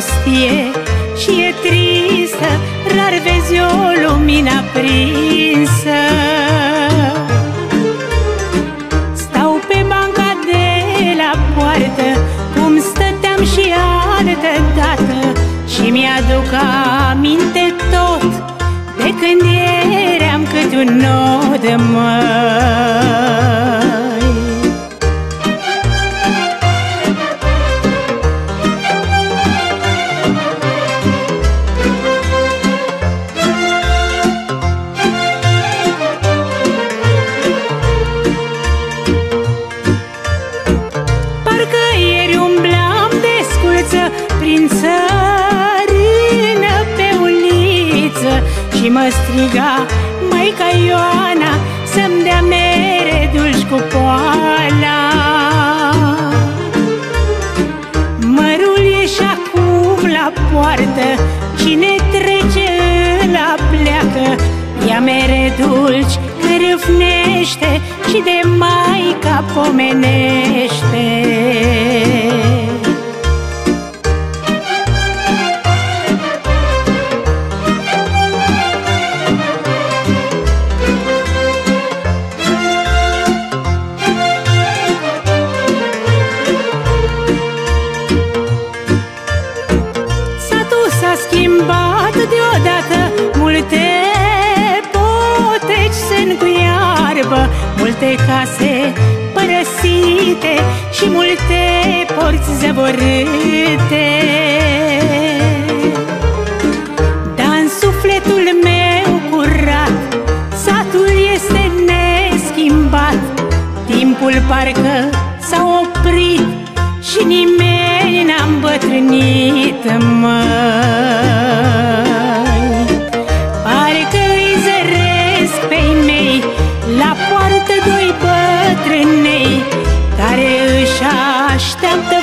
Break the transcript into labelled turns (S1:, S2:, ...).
S1: pustie și e tristă Rar vezi o lumină aprinsă Stau pe banca de la poartă Cum stăteam și altă dată Și mi-aduc aminte tot De când eram cât un nod mă Prin țărână pe uliță Și mă striga Maica Ioana Să-mi dea mere dulci cu poala Mărul e și acum la poartă Cine trece la pleacă Ia mere dulci că râfnește Și de maica pomenește schimbat deodată. Multe poteci sunt cu iarbă Multe case părăsite Și multe porți zăvorâte. Dar în sufletul meu curat Satul este neschimbat. Timpul parcă s-a oprit Și nimeni ani n-am bătrânit, măi Parcă îi zăresc pe mei La poartă doi bătrânei Care își așteaptă